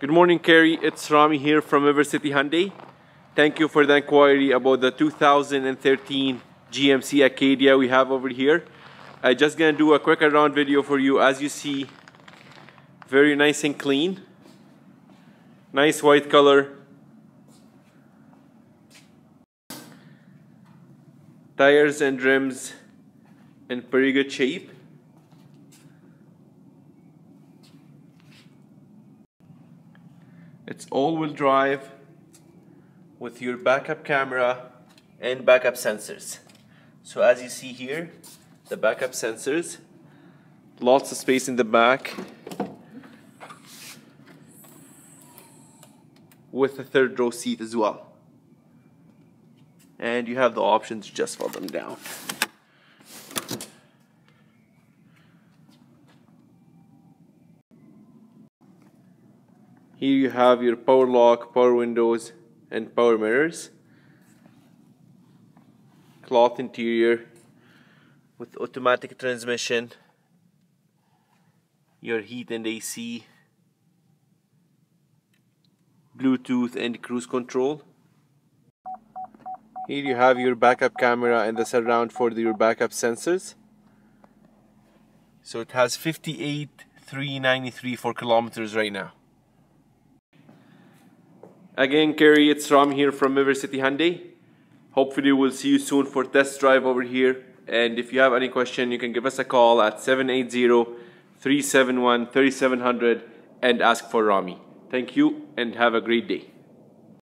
Good morning, Kerry. It's Rami here from River City Hyundai. Thank you for the inquiry about the 2013 GMC Acadia we have over here. I'm just gonna do a quick around video for you. As you see, very nice and clean. Nice white color. Tires and rims in pretty good shape. It's all-wheel drive with your backup camera and backup sensors. So as you see here, the backup sensors, lots of space in the back with a third row seat as well. And you have the option to just fold them down. Here you have your power lock, power windows, and power mirrors. Cloth interior with automatic transmission. Your heat and AC. Bluetooth and cruise control. Here you have your backup camera and the surround for your backup sensors. So it has 58,393 for kilometers right now. Again, Kerry, it's Ram here from River City Hyundai. Hopefully we'll see you soon for test drive over here. And if you have any question, you can give us a call at 780-371-3700 and ask for Rami. Thank you and have a great day.